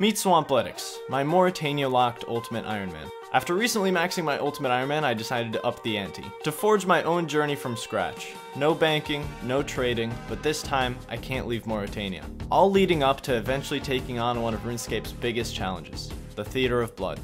Meet Swampletics, my Morytania-locked Ultimate Ironman. After recently maxing my Ultimate Ironman, I decided to up the ante. To forge my own journey from scratch. No banking, no trading, but this time, I can't leave Morytania. All leading up to eventually taking on one of RuneScape's biggest challenges, the Theater of Blood.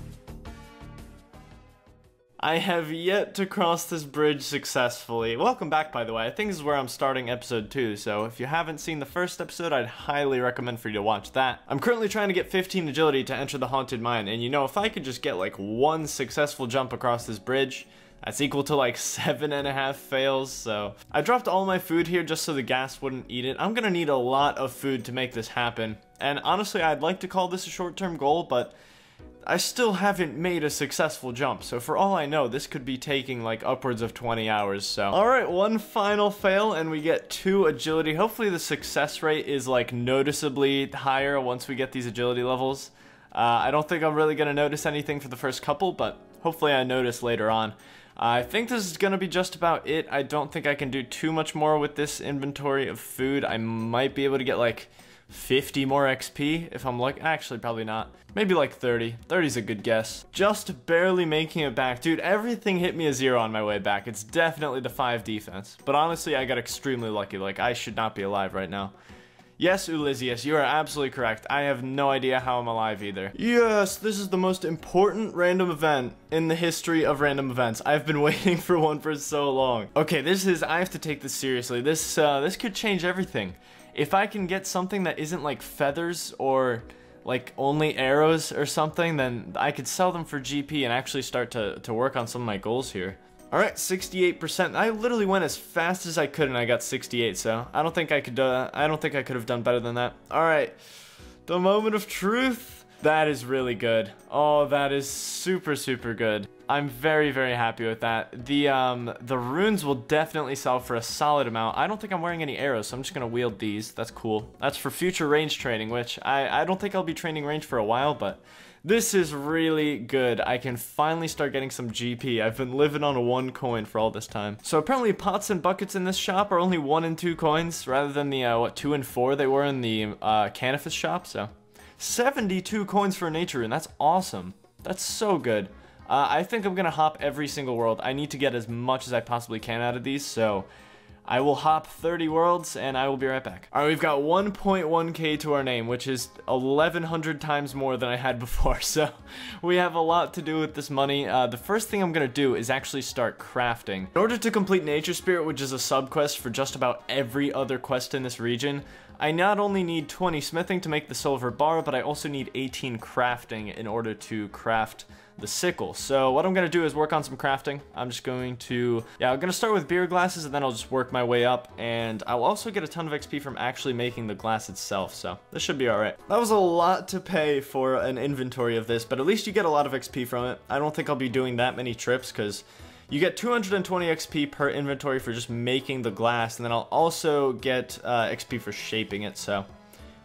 I have yet to cross this bridge successfully. Welcome back, by the way. I think this is where I'm starting episode 2, so if you haven't seen the first episode, I'd highly recommend for you to watch that. I'm currently trying to get 15 agility to enter the Haunted Mine, and you know, if I could just get like one successful jump across this bridge, that's equal to like seven and a half fails, so. I dropped all my food here just so the gas wouldn't eat it. I'm gonna need a lot of food to make this happen. And honestly, I'd like to call this a short-term goal, but I still haven't made a successful jump, so for all I know, this could be taking like upwards of 20 hours, so. Alright, one final fail and we get two agility. Hopefully the success rate is like noticeably higher once we get these agility levels. Uh, I don't think I'm really going to notice anything for the first couple, but hopefully I notice later on. I think this is going to be just about it. I don't think I can do too much more with this inventory of food. I might be able to get like 50 more XP if I'm like actually probably not maybe like 30 30's a good guess just barely making it back dude everything hit me a zero on my way back it's definitely the 5 defense but honestly I got extremely lucky like I should not be alive right now Yes, Ulysius, you are absolutely correct. I have no idea how I'm alive either. Yes, this is the most important random event in the history of random events. I've been waiting for one for so long. Okay, this is, I have to take this seriously. This, uh, this could change everything if I can get something that isn't like feathers or like only arrows or something, then I could sell them for GP and actually start to, to work on some of my goals here. Alright, 68%. I literally went as fast as I could and I got 68, so I don't think I could uh, I don't think I could have done better than that. Alright. The moment of truth. That is really good. Oh, that is super, super good. I'm very, very happy with that. The um, the runes will definitely sell for a solid amount. I don't think I'm wearing any arrows, so I'm just going to wield these. That's cool. That's for future range training, which I, I don't think I'll be training range for a while, but this is really good. I can finally start getting some GP. I've been living on a one coin for all this time. So apparently pots and buckets in this shop are only one and two coins, rather than the, uh, what, two and four they were in the uh, Canifis shop, so... 72 coins for a nature rune. That's awesome. That's so good. Uh, I think I'm going to hop every single world. I need to get as much as I possibly can out of these, so I will hop 30 worlds and I will be right back. Alright, we've got 1.1k to our name, which is 1100 times more than I had before, so we have a lot to do with this money. Uh, the first thing I'm going to do is actually start crafting. In order to complete Nature Spirit, which is a sub-quest for just about every other quest in this region, I not only need 20 smithing to make the silver bar, but I also need 18 crafting in order to craft the sickle. So what I'm going to do is work on some crafting. I'm just going to, yeah, I'm going to start with beer glasses and then I'll just work my way up. And I'll also get a ton of XP from actually making the glass itself. So this should be all right. That was a lot to pay for an inventory of this, but at least you get a lot of XP from it. I don't think I'll be doing that many trips because you get 220 XP per inventory for just making the glass, and then I'll also get uh, XP for shaping it, so...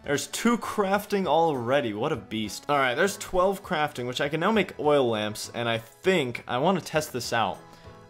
There's two crafting already. What a beast. All right, there's 12 crafting, which I can now make oil lamps, and I think I want to test this out.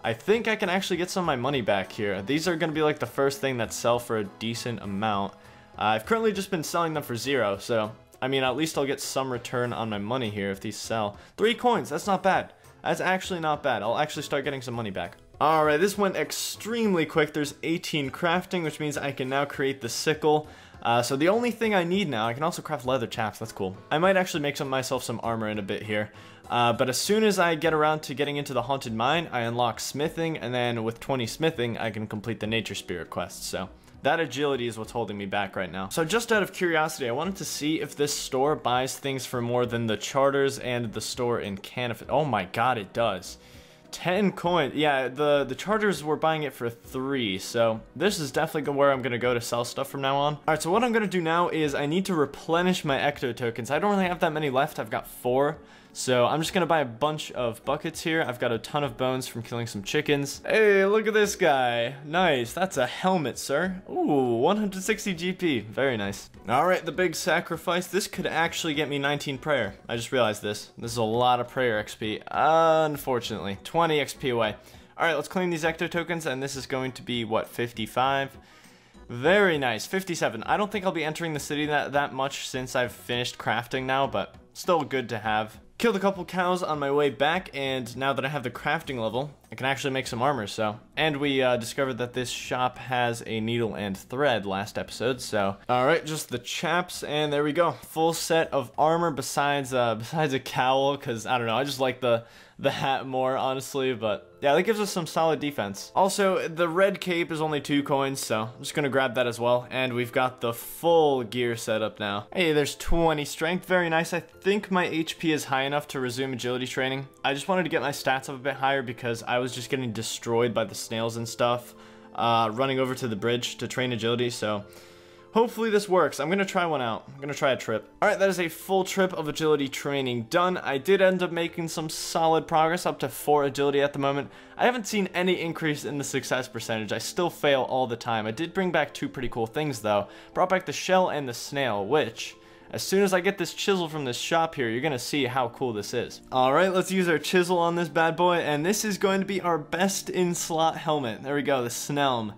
I think I can actually get some of my money back here. These are going to be like the first thing that sell for a decent amount. Uh, I've currently just been selling them for zero, so I mean, at least I'll get some return on my money here if these sell. Three coins, that's not bad. That's actually not bad. I'll actually start getting some money back. Alright, this went extremely quick. There's 18 crafting, which means I can now create the sickle. Uh, so the only thing I need now, I can also craft leather chaps, that's cool. I might actually make some myself some armor in a bit here. Uh, but as soon as I get around to getting into the Haunted Mine, I unlock smithing, and then with 20 smithing, I can complete the Nature Spirit quest, so... That agility is what's holding me back right now. So just out of curiosity, I wanted to see if this store buys things for more than the charters and the store in Canifis. Oh my god, it does. 10 coins. Yeah, the, the Chargers were buying it for 3, so this is definitely where I'm going to go to sell stuff from now on. Alright, so what I'm going to do now is I need to replenish my Ecto tokens. I don't really have that many left. I've got 4. So I'm just gonna buy a bunch of buckets here. I've got a ton of bones from killing some chickens. Hey, look at this guy. Nice, that's a helmet, sir. Ooh, 160 GP, very nice. All right, the big sacrifice. This could actually get me 19 prayer. I just realized this. This is a lot of prayer XP. Unfortunately, 20 XP away. All right, let's claim these Ecto tokens, and this is going to be, what, 55? Very nice, 57. I don't think I'll be entering the city that, that much since I've finished crafting now, but still good to have. Killed a couple cows on my way back, and now that I have the crafting level, I can actually make some armor, so. And we uh, discovered that this shop has a needle and thread last episode, so. Alright, just the chaps, and there we go. Full set of armor besides, uh, besides a cowl, because, I don't know, I just like the, the hat more, honestly, but yeah, that gives us some solid defense. Also, the red cape is only two coins, so I'm just gonna grab that as well. And we've got the full gear set up now. Hey, there's 20 strength, very nice. I think my HP is high enough to resume agility training. I just wanted to get my stats up a bit higher because I was just getting destroyed by the snails and stuff, uh, running over to the bridge to train agility, so Hopefully this works. I'm gonna try one out. I'm gonna try a trip. Alright, that is a full trip of agility training done. I did end up making some solid progress up to 4 agility at the moment. I haven't seen any increase in the success percentage. I still fail all the time. I did bring back two pretty cool things though. Brought back the shell and the snail, which... As soon as I get this chisel from this shop here, you're gonna see how cool this is. Alright, let's use our chisel on this bad boy, and this is going to be our best in slot helmet. There we go, the Snelm.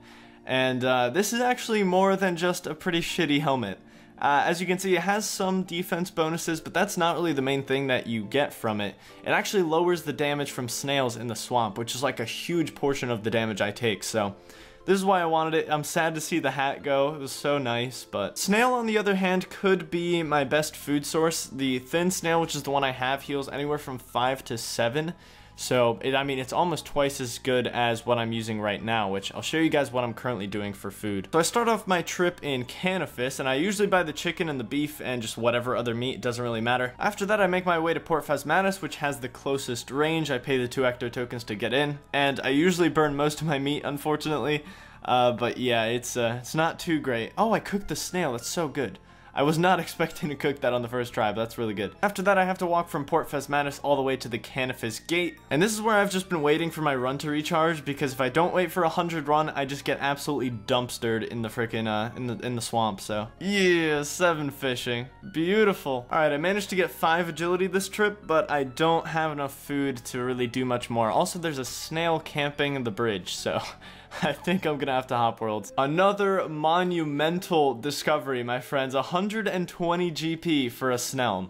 And uh, this is actually more than just a pretty shitty helmet. Uh, as you can see, it has some defense bonuses, but that's not really the main thing that you get from it. It actually lowers the damage from snails in the swamp, which is like a huge portion of the damage I take, so... This is why I wanted it. I'm sad to see the hat go. It was so nice, but... Snail, on the other hand, could be my best food source. The thin snail, which is the one I have, heals anywhere from 5 to 7. So, it, I mean, it's almost twice as good as what I'm using right now, which I'll show you guys what I'm currently doing for food. So I start off my trip in Canifis, and I usually buy the chicken and the beef and just whatever other meat, doesn't really matter. After that, I make my way to Port Phasmatys, which has the closest range. I pay the two ecto tokens to get in, and I usually burn most of my meat, unfortunately. Uh, but yeah, it's, uh, it's not too great. Oh, I cooked the snail, that's so good. I was not expecting to cook that on the first try, but that's really good. After that, I have to walk from Port Phasmatys all the way to the Canifis Gate, and this is where I've just been waiting for my run to recharge, because if I don't wait for a 100 run, I just get absolutely dumpstered in the freaking, uh, in the, in the swamp, so. Yeah, 7 fishing. Beautiful. Alright, I managed to get 5 agility this trip, but I don't have enough food to really do much more. Also, there's a snail camping in the bridge, so... I think I'm gonna have to hop worlds. Another monumental discovery, my friends. 120 GP for a Snelm.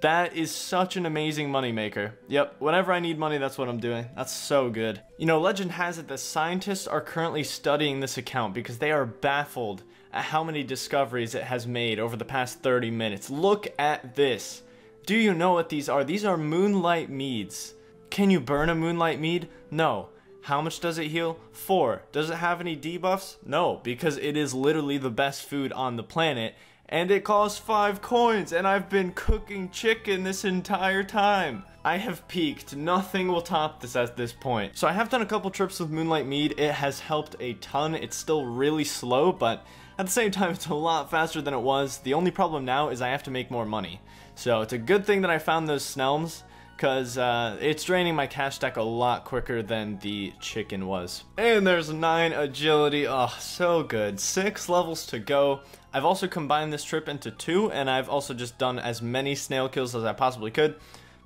That is such an amazing moneymaker. Yep, whenever I need money, that's what I'm doing. That's so good. You know, legend has it that scientists are currently studying this account because they are baffled at how many discoveries it has made over the past 30 minutes. Look at this. Do you know what these are? These are moonlight meads. Can you burn a moonlight mead? No. How much does it heal? 4. Does it have any debuffs? No, because it is literally the best food on the planet, and it costs 5 coins, and I've been cooking chicken this entire time. I have peaked. Nothing will top this at this point. So I have done a couple trips with Moonlight Mead. It has helped a ton. It's still really slow, but at the same time, it's a lot faster than it was. The only problem now is I have to make more money. So it's a good thing that I found those Snelms because uh, it's draining my cash stack a lot quicker than the chicken was. And there's 9 agility, oh, so good. 6 levels to go. I've also combined this trip into 2, and I've also just done as many snail kills as I possibly could,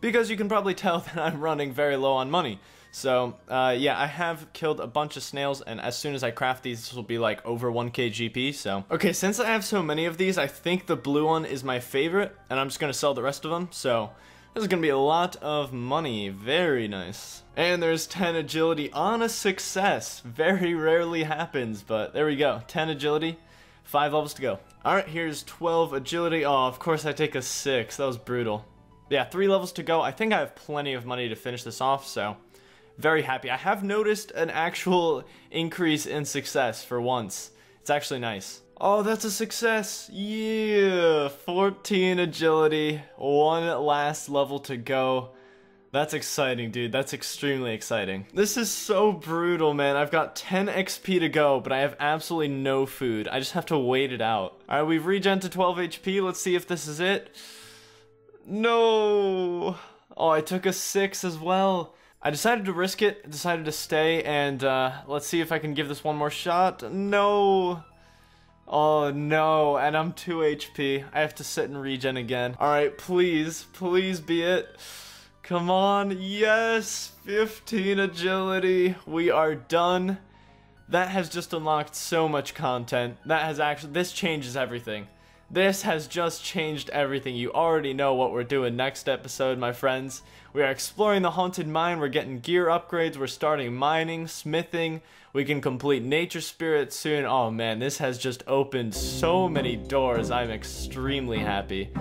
because you can probably tell that I'm running very low on money. So, uh, yeah, I have killed a bunch of snails, and as soon as I craft these, this will be like over 1k GP, so. Okay, since I have so many of these, I think the blue one is my favorite, and I'm just gonna sell the rest of them, so this is to be a lot of money. Very nice. And there's 10 agility on a success. Very rarely happens, but there we go. 10 agility, 5 levels to go. Alright, here's 12 agility. Oh, of course I take a 6. That was brutal. Yeah, 3 levels to go. I think I have plenty of money to finish this off, so very happy. I have noticed an actual increase in success for once. It's actually nice. Oh, that's a success. Yeah, 14 agility, one last level to go. That's exciting, dude. That's extremely exciting. This is so brutal, man. I've got 10 XP to go, but I have absolutely no food. I just have to wait it out. All right, we've regen to 12 HP. Let's see if this is it. No. Oh, I took a 6 as well. I decided to risk it, decided to stay, and uh, let's see if I can give this one more shot. No. Oh no, and I'm 2 HP. I have to sit and regen again. Alright, please, please be it. Come on, yes! 15 agility. We are done. That has just unlocked so much content. That has actually, this changes everything. This has just changed everything. You already know what we're doing next episode, my friends. We are exploring the haunted mine. We're getting gear upgrades. We're starting mining, smithing. We can complete nature spirit soon. Oh man, this has just opened so many doors. I'm extremely happy.